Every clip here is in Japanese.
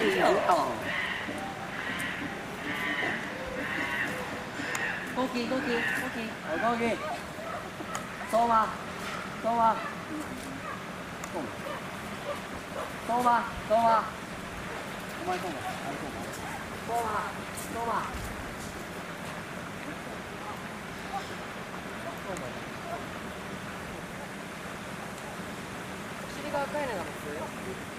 高機高機高機好高機走嗎走嗎走嗎走嗎お前走嗎走嗎走嗎お尻が赤いのがます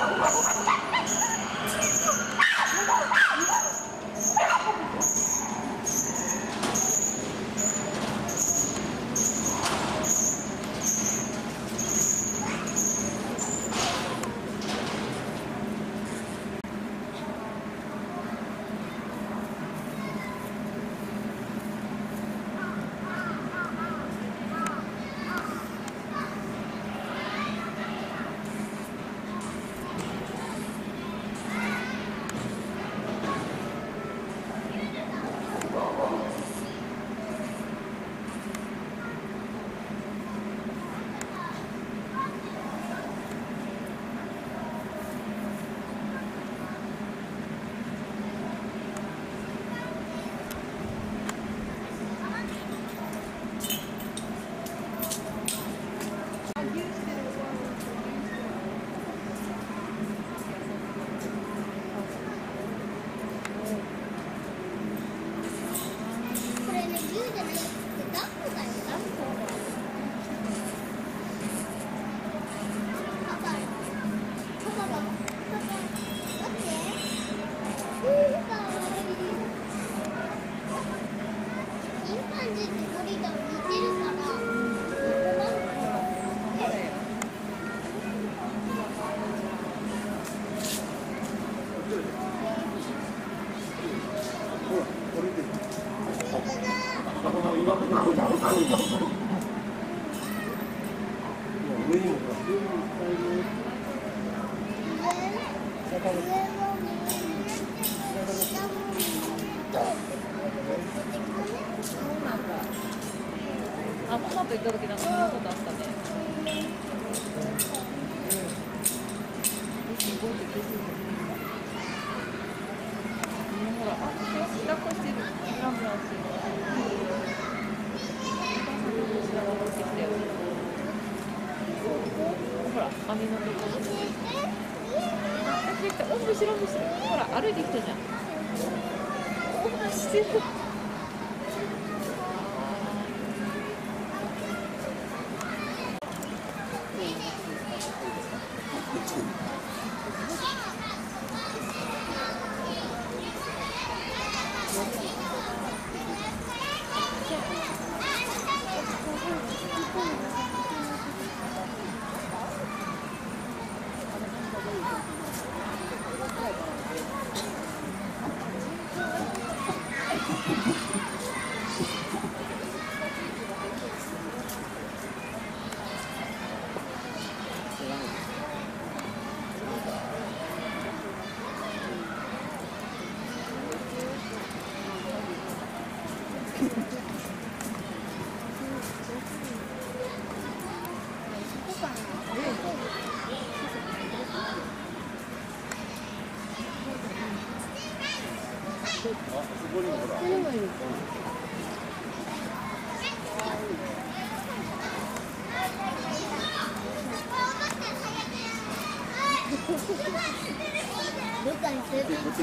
Oh, my God.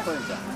会น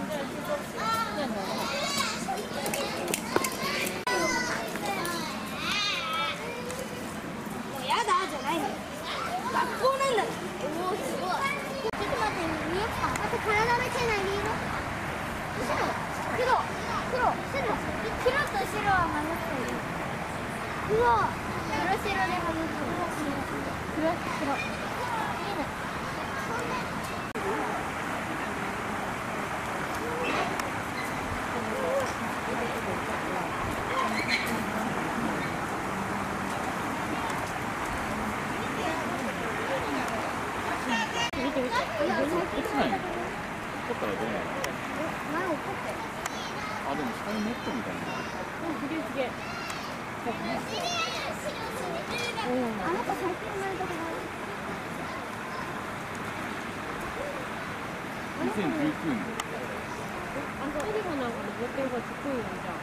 2019年。あの、エリゴなんか登ってる方が低いんじゃん。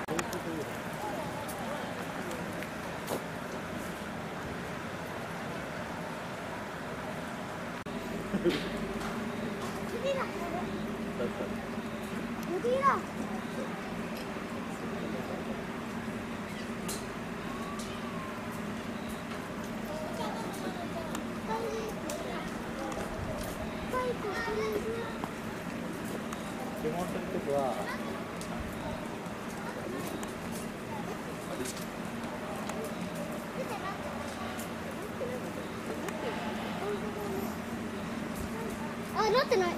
something I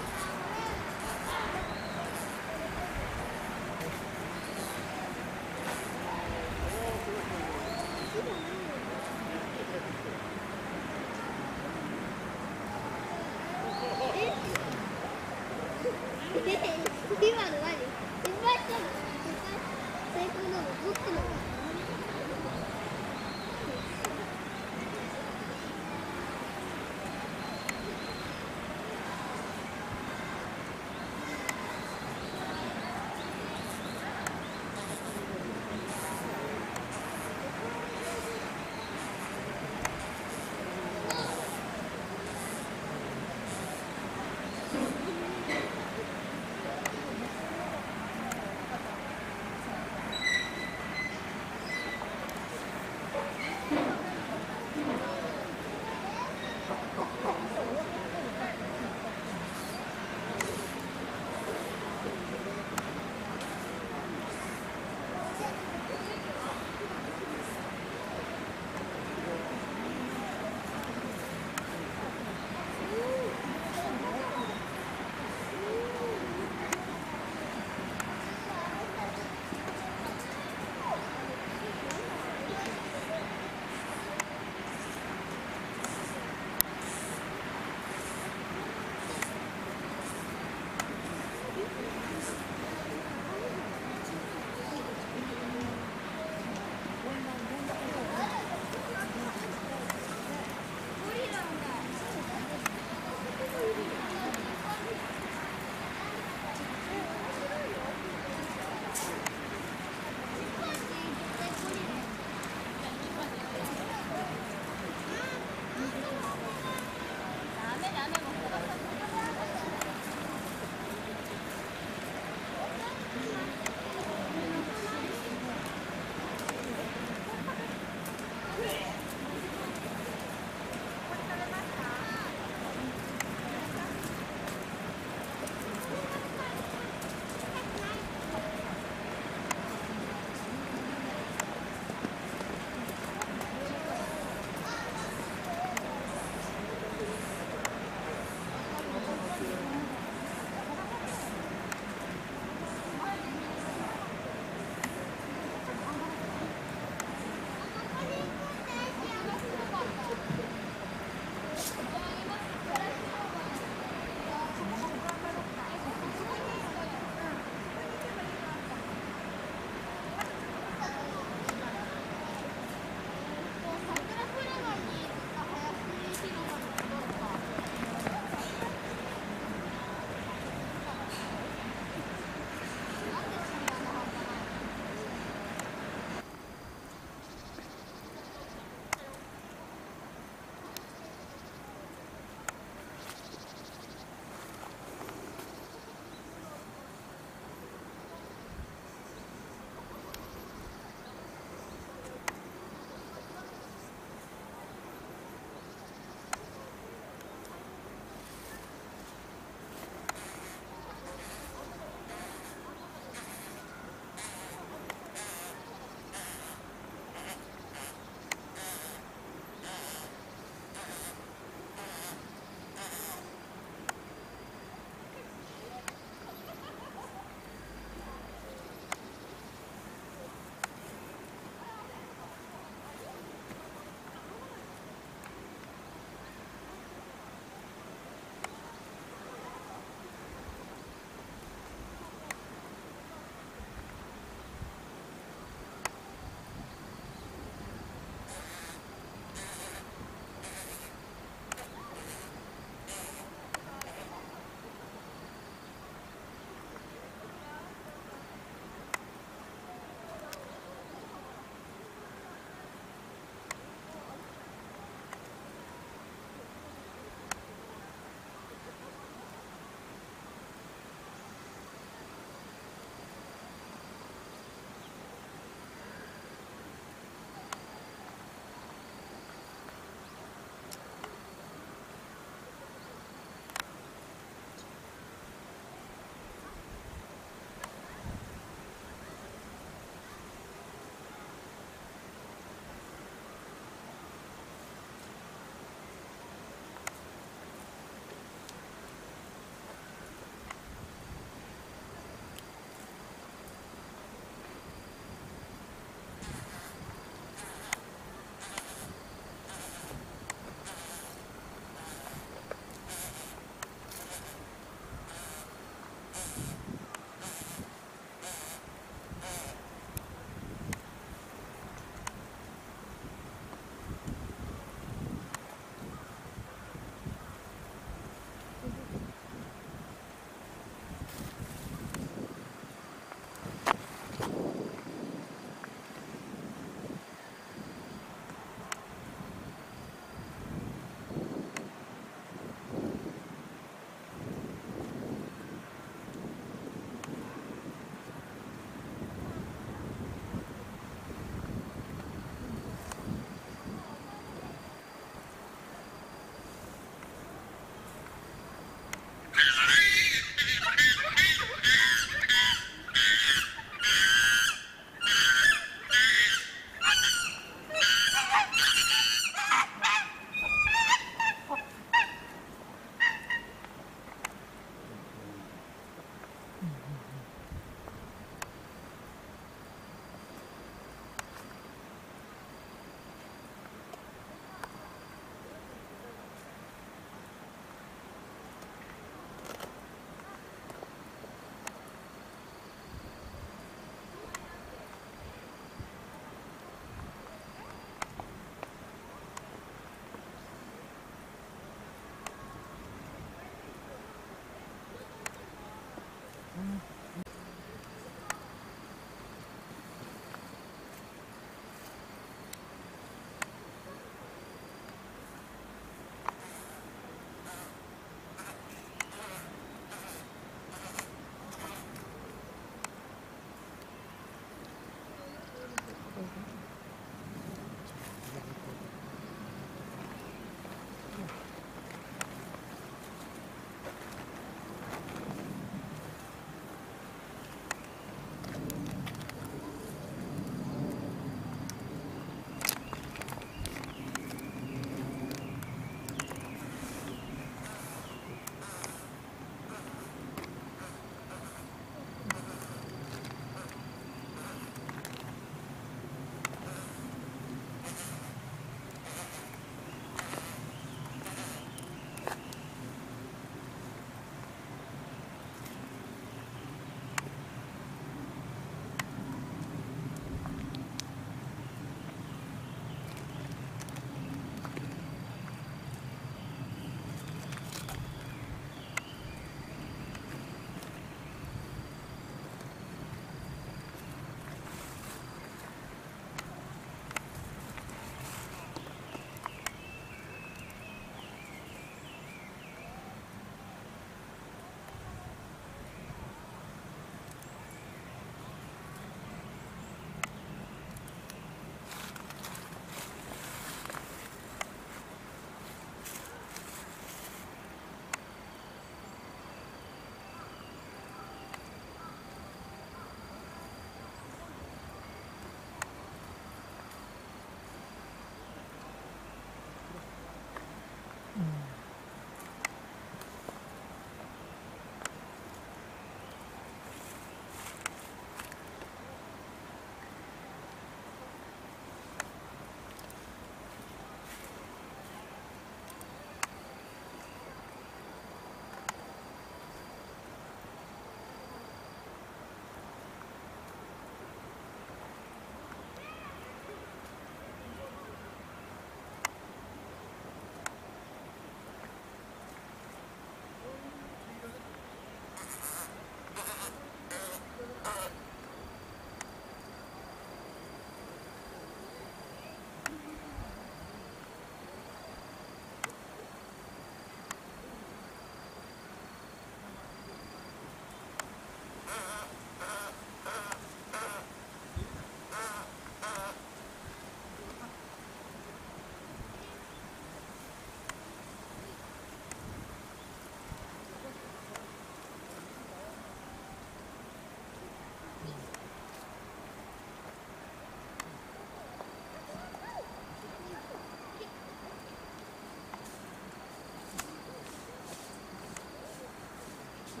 ち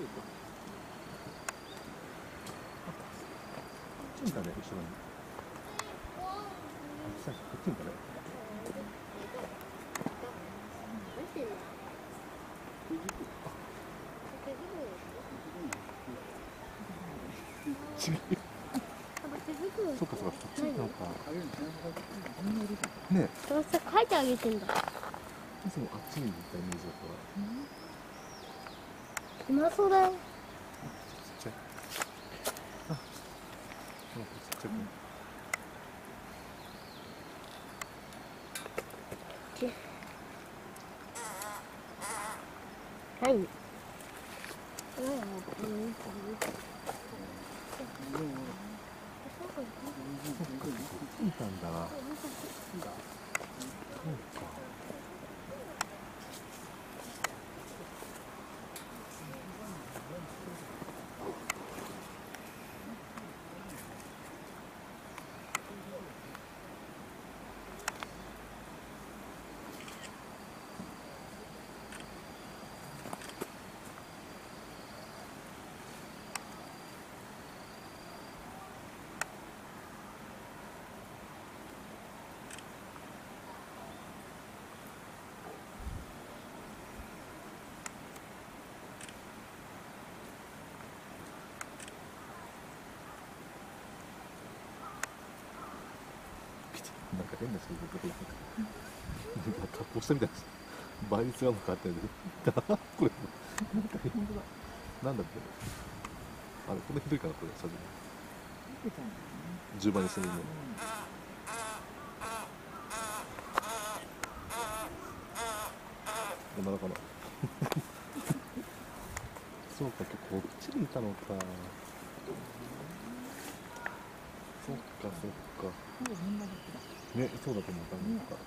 にいたね、後ろに。あ、さっきこっちにいたね。違うよ。そっかそっか、そっちなのか。ねどうせ書いてあげてんだいつもあっちに行ったイメージだったわ。うまそうだよちっちゃい。あ、なんかちっちゃく。はいいたんだな。そうか。なんか変な人いるけど、なん。か加工したみたいな。倍率がうまくあったよね。だこれ、なん。か変だ。なん。だっけあれ、こん。なひどいかな、これ、さ10倍にするね。女の子の。そうか、こっちにいたのか。そっか、そっか。ね、そうだと思った、なんか。